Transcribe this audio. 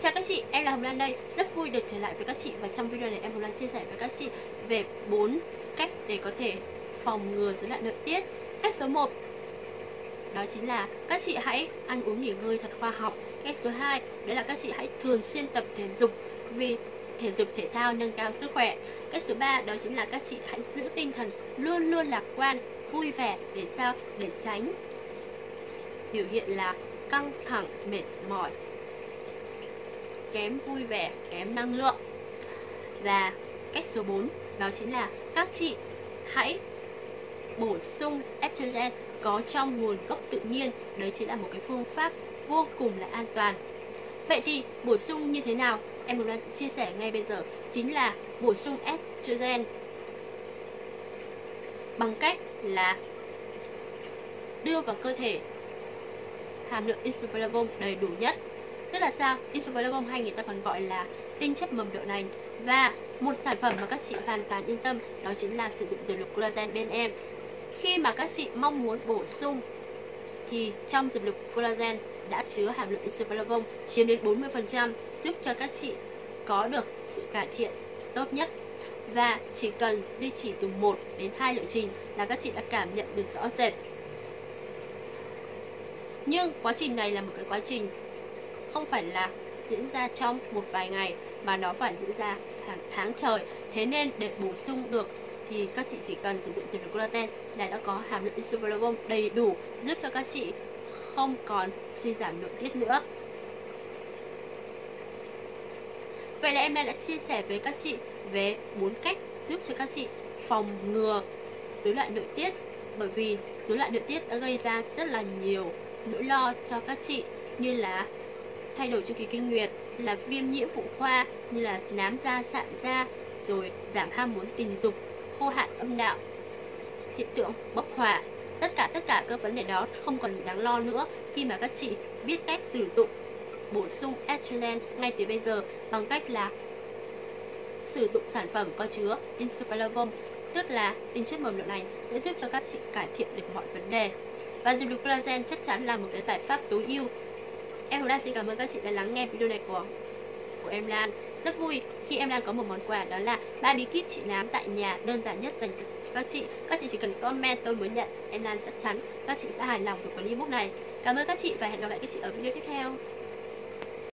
chào các chị, em là Hồng Lan đây. Rất vui được trở lại với các chị Và trong video này em Hồng Lan chia sẻ với các chị Về 4 cách để có thể phòng ngừa rối loạn nội tiết. Cách số 1 Đó chính là các chị hãy ăn uống nghỉ ngơi thật khoa học. Cách số 2 Đó là các chị hãy thường xuyên tập thể dục Vì thể dục thể thao nâng cao sức khỏe. Cách số 3 đó chính là các chị hãy giữ tinh thần luôn luôn lạc quan, vui vẻ để sao? Để tránh biểu hiện là căng thẳng, mệt mỏi, kém vui vẻ, kém năng lượng. Và cách số 4 đó chính là các chị hãy bổ sung estrogen có trong nguồn gốc tự nhiên. Đấy chính là một cái phương pháp vô cùng là an toàn. Vậy thì bổ sung như thế nào? Em muốn chia sẻ ngay bây giờ chính là bổ sung estrogen bằng cách là đưa vào cơ thể hàm lượng isoflavone đầy đủ nhất. Tức là sao? Isoflavone hay người ta còn gọi là tinh chất mầm đậu nành và một sản phẩm mà các chị hoàn toàn yên tâm, đó chính là sử dụng dược lực collagen bên em. Khi mà các chị mong muốn bổ sung, thì trong dược lực collagen đã chứa hàm lượng isoflavone chiếm đến 40% giúp cho các chị có được sự cải thiện tốt nhất và chỉ cần duy trì từ 1 đến 2 liệu trình là các chị đã cảm nhận được rõ rệt. Nhưng quá trình này là một cái quá trình không phải là diễn ra trong một vài ngày, mà nó phải diễn ra hàng tháng trời. Thế nên để bổ sung được thì các chị chỉ cần sử dụng dịch vụ collagen là đã có hàm lượng isoflavone đầy đủ, giúp cho các chị không còn suy giảm nội tiết nữa. Vậy là em đã chia sẻ với các chị về bốn cách giúp cho các chị phòng ngừa rối loạn nội tiết, bởi vì rối loạn nội tiết đã gây ra rất là nhiều nỗi lo cho các chị, như là thay đổi chu kỳ kinh nguyệt là viêm nhiễm phụ khoa như là nám da, sạm da, rồi giảm ham muốn tình dục, khô hạn âm đạo, hiện tượng bốc hỏa tất cả tất cả các vấn đề đó không còn đáng lo nữa khi mà các chị biết cách sử dụng, bổ sung estrogen ngay từ bây giờ bằng cách là sử dụng sản phẩm có chứa insuflavone tức là tinh chất mầm đậu nành sẽ giúp cho các chị cải thiện được mọi vấn đề. Và dùng được collagen chắc chắn là một cái giải pháp tối ưu em Lan xin cảm ơn các chị đã lắng nghe video này của của em Lan. Rất vui khi em Lan có một món quà, đó là ba bí kíp trị nám tại nhà đơn giản nhất dành cho các chị. Các chị chỉ cần comment, tôi mới nhận. Em Lan chắc chắn, các chị sẽ hài lòng với clip này. Cảm ơn các chị và hẹn gặp lại các chị ở video tiếp theo.